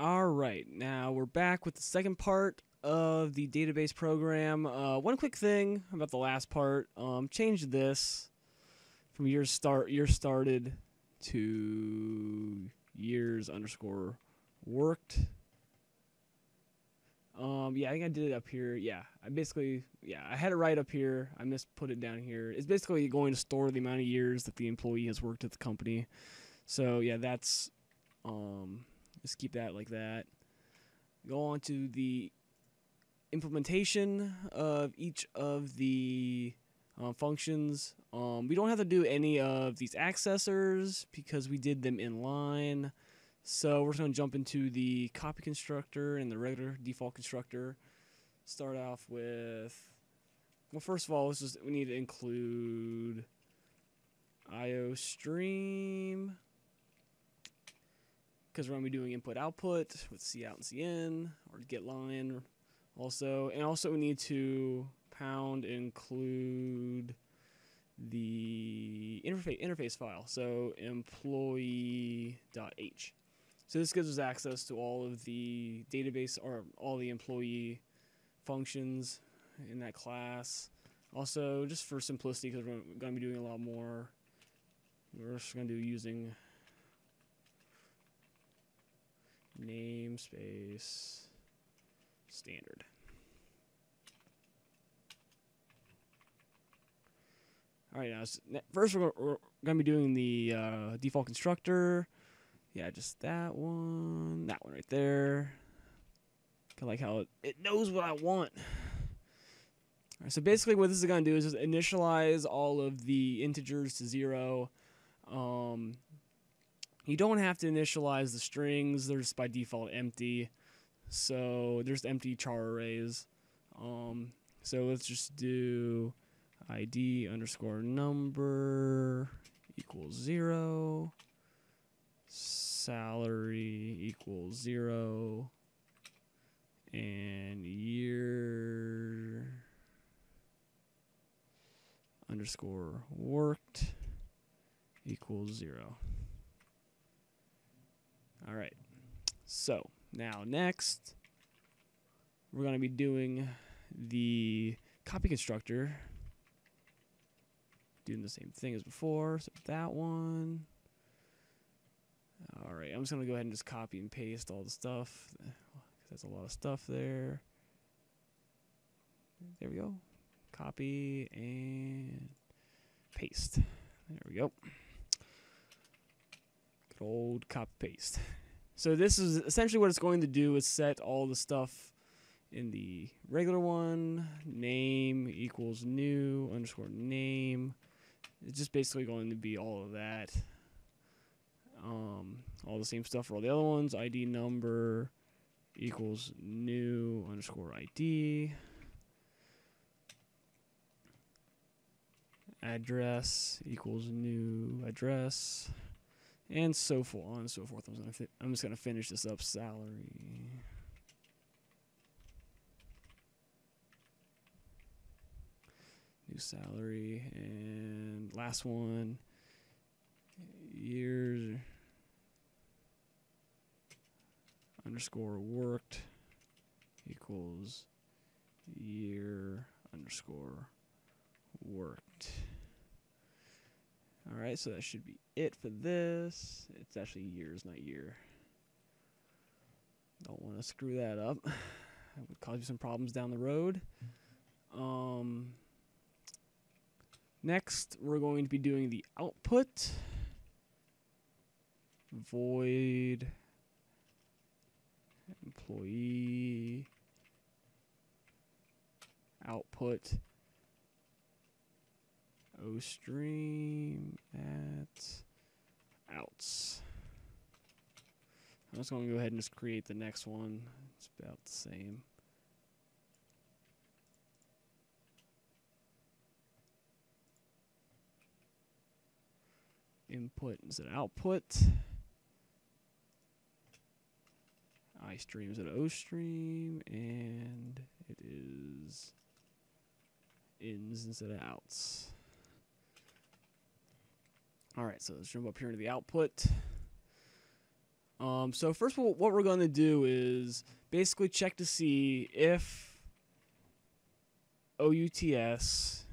All right, now we're back with the second part of the database program. Uh, one quick thing about the last part: um, changed this from years start year started to years underscore worked. Um, yeah, I think I did it up here. Yeah, I basically, yeah, I had it right up here. I missed put it down here. It's basically going to store the amount of years that the employee has worked at the company. So yeah, that's, um, just keep that like that. Go on to the implementation of each of the uh, functions. Um, we don't have to do any of these accessors because we did them in line. So we're just going to jump into the copy constructor and the regular default constructor. Start off with, well, first of all, just, we need to include IO stream because we're going to be doing input output with C out and C in or get line also. And also we need to pound include the interface interface file. So employee.h. So this gives us access to all of the database or all the employee functions in that class. Also, just for simplicity, because we're going to be doing a lot more, we're just going to do using namespace standard. All right, now so first we're, we're going to be doing the uh, default constructor. Yeah, just that one, that one right there. I like how it, it knows what I want. All right, so basically what this is going to do is just initialize all of the integers to zero. Um, you don't have to initialize the strings. They're just by default empty. So there's empty char arrays. Um, so let's just do id underscore number equals zero salary equals zero and year underscore worked equals zero. All right. So now next, we're going to be doing the copy constructor. Doing the same thing as before. So that one. All right, I'm just going to go ahead and just copy and paste all the stuff. There's a lot of stuff there. There we go. Copy and paste. There we go. Old copy paste. So this is essentially what it's going to do is set all the stuff in the regular one. Name equals new underscore name. It's just basically going to be all of that. Um, all the same stuff for all the other ones. ID number equals new underscore ID. Address equals new address. And so forth, and so forth. I'm, gonna fi- I'm just going to finish this up. Salary. New salary. And last one. Years underscore worked equals year underscore worked. All right, so that should be it for this. It's actually years, not year. Don't want to screw that up. That would cause you some problems down the road. Um, next, we're going to be doing the output. Void employee output o stream at outs. I'm just going to go ahead and just create the next one. It's about the same. Input instead of output. iStream instead of OStream, and it is ins instead of outs. All right, so let's jump up here into the output. Um, so first, of all, what we're going to do is basically check to see if OUTS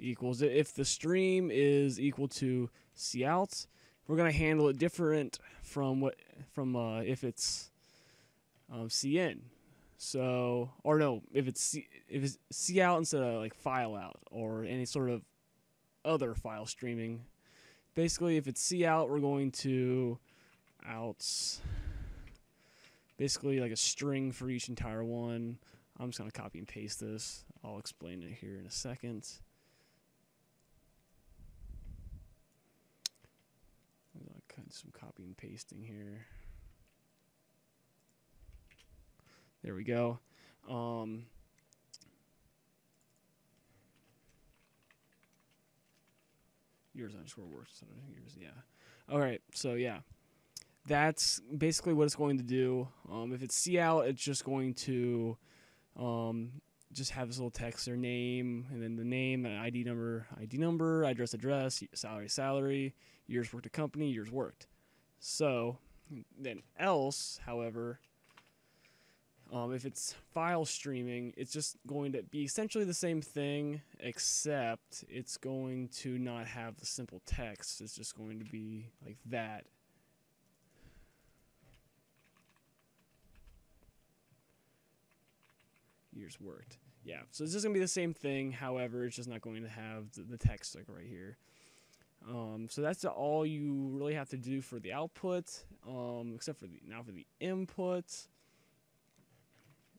equals if the stream is equal to cout. We're going to handle it different from what from uh, if it's um, cin. So or no, if it's C, if it's cout instead of like file out or any sort of other file streaming. Basically, if it's C out, we're going to outs basically like a string for each entire one. I'm just going to copy and paste this. I'll explain it here in a second. Cut some copy and pasting here. There we go. Um, yours underscore works. Yours, yeah. All right. So yeah, that's basically what it's going to do. Um, if it's cout, it's just going to um, just have this little text, their name, and then the name, ID number, ID number, address, address, salary, salary, years worked at company, years worked. So then else, however, um, if it's file streaming, it's just going to be essentially the same thing, except it's going to not have the simple text. It's just going to be like that. Years worked. Yeah, so it's just going to be the same thing. However, it's just not going to have the, the text like right here. Um, so that's all you really have to do for the output, um, except for the now for the input.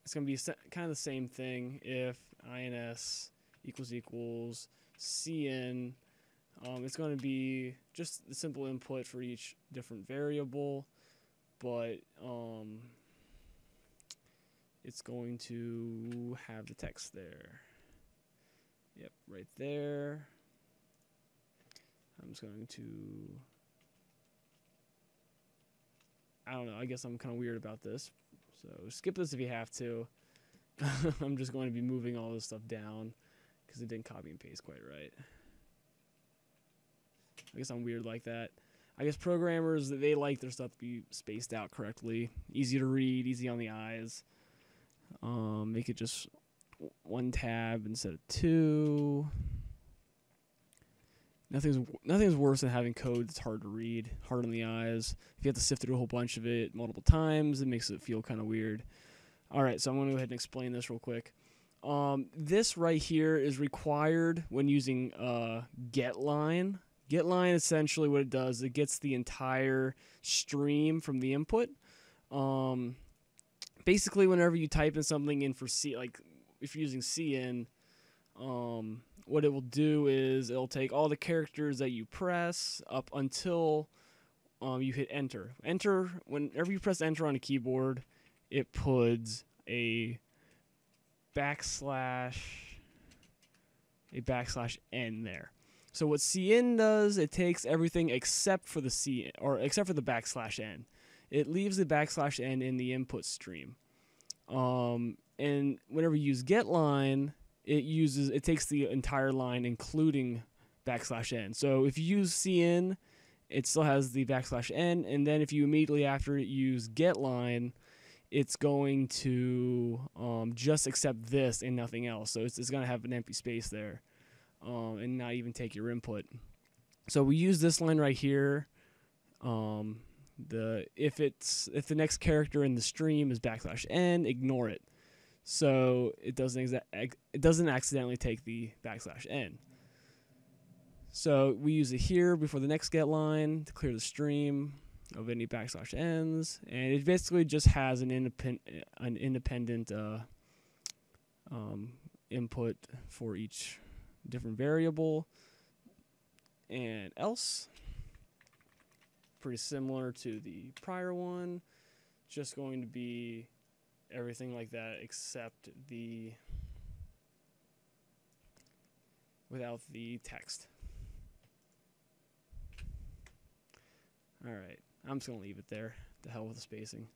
It's going to be kind of the same thing if ins equals equals cin. Um, it's going to be just the simple input for each different variable, but um, it's going to have the text there. Yep, right there. I'm just going to. I don't know. I guess I'm kind of weird about this. So skip this if you have to. I'm just going to be moving all this stuff down because it didn't copy and paste quite right. I guess I'm weird like that. I guess programmers they like their stuff to be spaced out correctly, easy to read, easy on the eyes. Um, make it just one tab instead of two. Nothing's nothing's worse than having code that's hard to read, hard on the eyes. If you have to sift through a whole bunch of it multiple times, it makes it feel kind of weird. All right, so I'm going to go ahead and explain this real quick. Um, this right here is required when using uh, getLine. GetLine essentially what it does, it gets the entire stream from the input. Um, basically, whenever you type in something in for C, like if you're using cin, um, what it will do is it'll take all the characters that you press up until um, you hit enter. Enter, whenever you press enter on a keyboard, it puts a backslash a backslash n there. So what cin does, it takes everything except for the c or except for the backslash n. It leaves the backslash n in the input stream. Um, and whenever you use getLine, it uses it takes the entire line including backslash n. So if you use cin, it still has the backslash n, and then if you immediately after it use getLine, it's going to um, just accept this and nothing else. So it's, it's going to have an empty space there, um, and not even take your input. So we use this line right here. Um, the if it's if the next character in the stream is backslash n, ignore it so it doesn't exa- it doesn't accidentally take the backslash n. So we use it here before the next get line to clear the stream of any backslash n's, and it basically just has an independent an independent uh, um, input for each different variable. And else, pretty similar to the prior one, just going to be everything like that except the without the text. All right, I'm just gonna leave it there. The hell with the spacing.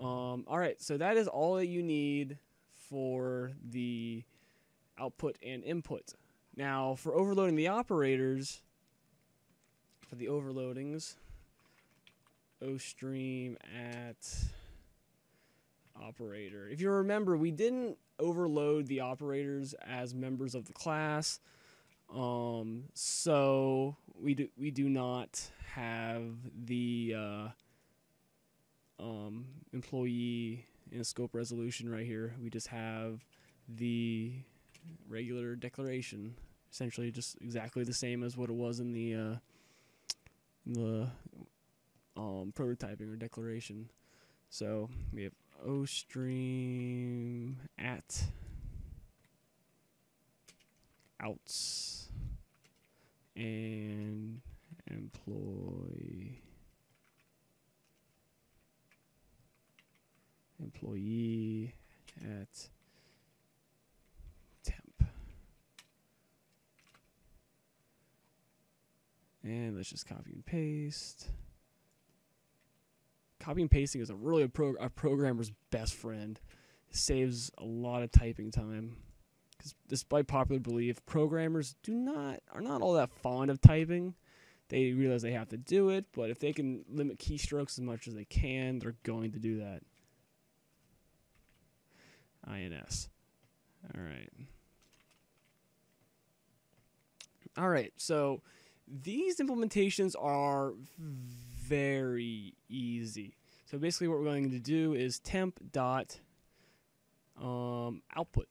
Um, all right, so that is all that you need for the output and input. Now, for overloading the operators, for the overloadings, ostream at operator. If you remember, we didn't overload the operators as members of the class. Um, so we do we do not have the uh, um, employee in scope resolution right here. We just have the regular declaration, essentially just exactly the same as what it was in the uh, in the um, prototyping or declaration. So we have ostream at outs and employee employee at temp. And let's just copy and paste copy and pasting is a really a, pro- a programmer's best friend it saves a lot of typing time because despite popular belief programmers do not are not all that fond of typing they realize they have to do it, but if they can limit keystrokes as much as they can, they're going to do that. INS. All right. All right. So these implementations are very easy. So basically, what we're going to do is temp dot um, output.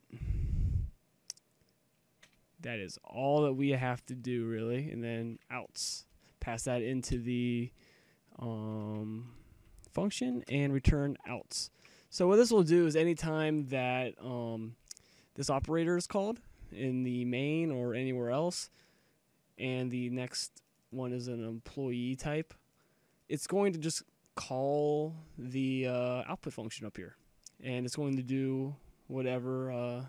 That is all that we have to do, really, and then outs pass that into the um, function and return outs. So what this will do is anytime that um, this operator is called in the main or anywhere else, and the next one is an employee type, it's going to just call the uh, output function up here, and it's going to do whatever uh,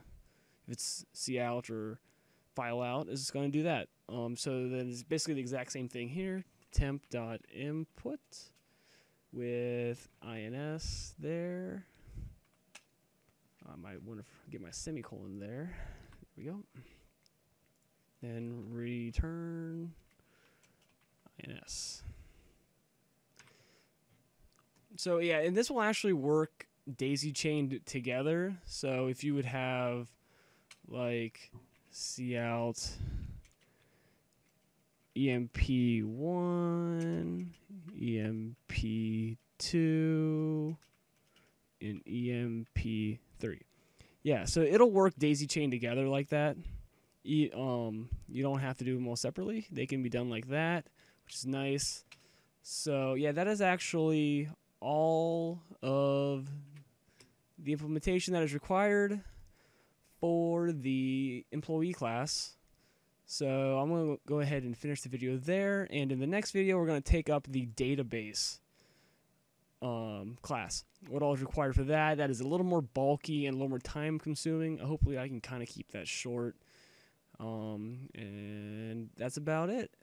if it's cout or file out is going to do that. Um, so then it's basically the exact same thing here. Temp dot input with ins there. I might want to get my semicolon there. There we go. Then return ins. So yeah, and this will actually work daisy chained together. So if you would have like cout EMP1, EMP2, and EMP3. Yeah, so it'll work daisy chained together like that. E- um, you don't have to do them all separately. They can be done like that, which is nice. So, yeah, that is actually all of the implementation that is required for the employee class. So I'm going to go ahead and finish the video there. And in the next video, we're going to take up the database um, class. What all is required for that? That is a little more bulky and a little more time consuming. Hopefully I can kind of keep that short. Um, and that's about it.